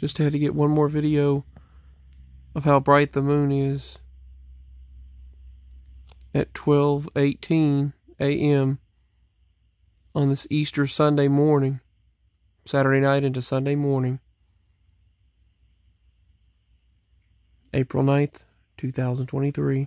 Just had to get one more video of how bright the moon is at 12:18 a.m. on this Easter Sunday morning, Saturday night into Sunday morning, April 9th, 2023.